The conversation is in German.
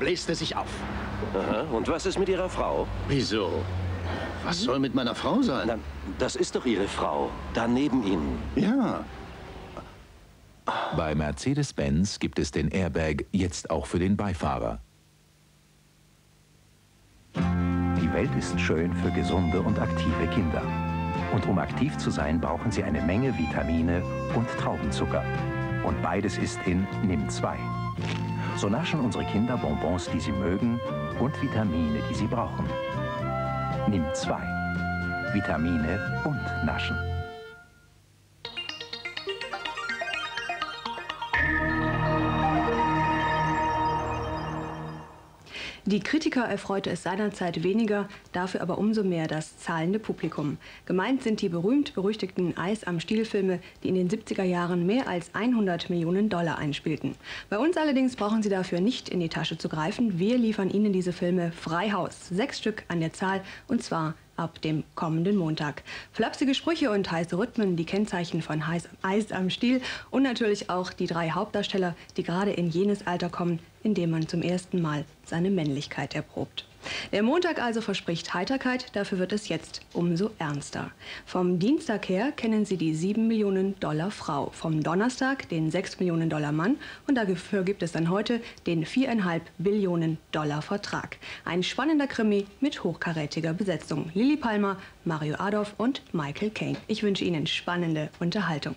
bläst er sich auf. Aha. Und was ist mit Ihrer Frau? Wieso? Was soll mit meiner Frau sein? Na, das ist doch Ihre Frau. Da neben Ihnen. Ja. Bei Mercedes-Benz gibt es den Airbag jetzt auch für den Beifahrer. Die Welt ist schön für gesunde und aktive Kinder. Und um aktiv zu sein, brauchen sie eine Menge Vitamine und Traubenzucker. Und beides ist in Nimm 2. So naschen unsere Kinder Bonbons, die sie mögen, und Vitamine, die sie brauchen. Nimm 2. Vitamine und Naschen. Die Kritiker erfreute es seinerzeit weniger, dafür aber umso mehr das zahlende Publikum. Gemeint sind die berühmt-berüchtigten Eis am Stiel-Filme, die in den 70er Jahren mehr als 100 Millionen Dollar einspielten. Bei uns allerdings brauchen Sie dafür nicht in die Tasche zu greifen. Wir liefern Ihnen diese Filme frei Haus. Sechs Stück an der Zahl und zwar ab dem kommenden Montag. Flapsige Sprüche und heiße Rhythmen, die Kennzeichen von Heiß, Eis am Stiel und natürlich auch die drei Hauptdarsteller, die gerade in jenes Alter kommen, in dem man zum ersten Mal seine Männlichkeit erprobt. Der Montag also verspricht Heiterkeit, dafür wird es jetzt umso ernster. Vom Dienstag her kennen Sie die 7 Millionen Dollar Frau, vom Donnerstag den 6 Millionen Dollar Mann und dafür gibt es dann heute den 4,5 Billionen Dollar Vertrag. Ein spannender Krimi mit hochkarätiger Besetzung. Lili Palmer, Mario Adolf und Michael Caine. Ich wünsche Ihnen spannende Unterhaltung.